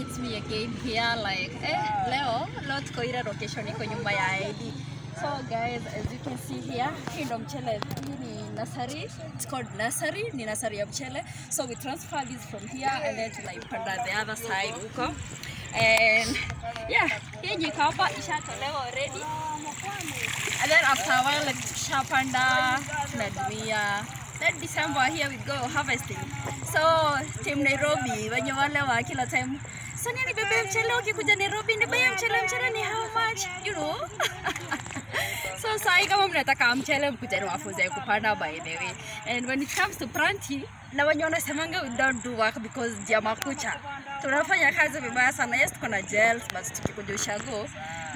it's me again here like eh, leo leo tuko ile location iko nyumba ya ID. So guys, as you can see here, hii ndo mchele, hii ni nursery. It's called nursery, ni nursery ya mchele. So we transfer this from here and then tunaipanda the other side huko. And yeah, hii hapa ishatolewa already. And then after a while tukishapanda tunaduia then December here we go harvesting. So team Nairobi wenye wale wa kila time. Sonia ni bebe mchele ukikuja Nairobi ni bei mchele mchele ni how much you know? So sai kama mnataka mchele mkujani wafunze kupanda by the way. And when it comes to planting na wenye wanasemanga we don't do work because ya makucha. Tunafanya kazi vibaya sana. Yes tuko na gels but tukikuja ushago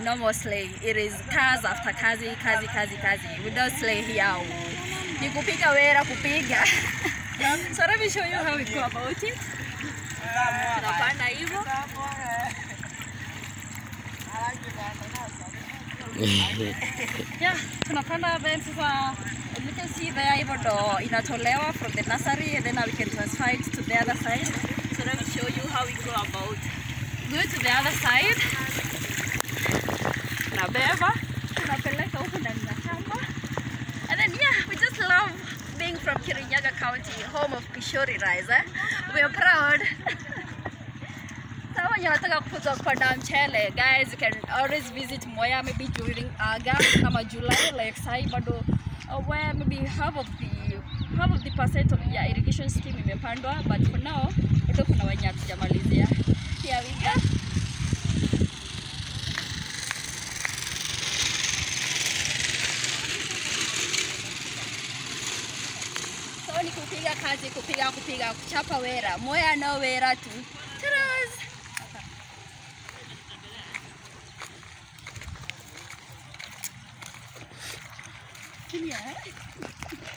no more slay. It is kazi after kazi kazi kazi kazi we don't slay here ni kupiga wera kupiga. So let me show you how we go about it. Tunapanda hivyo yeah, tunapanda then sasa you can see there hivyo ndo inatolewa from the nursery and then we can transfer it to the other side. So let me show you how we go about. Go to the other side. Tunabeba. Tunapeleka huku ndani ya shamba and then yeah we just love being from Kirinyaga County home of Kishori Rise. eh? we are proud Kama wenye wanataka kufunzwa kupanda mchele guys you can always visit Moya maybe during August kama July like sai bado uh, where maybe half of the half of the percent of ya irrigation scheme imepandwa but for now bado kuna wenye hatujamalizia so ni kupiga kazi kupiga kupiga kuchapa wera Moya no wera tu Tadas! Kimya, eh?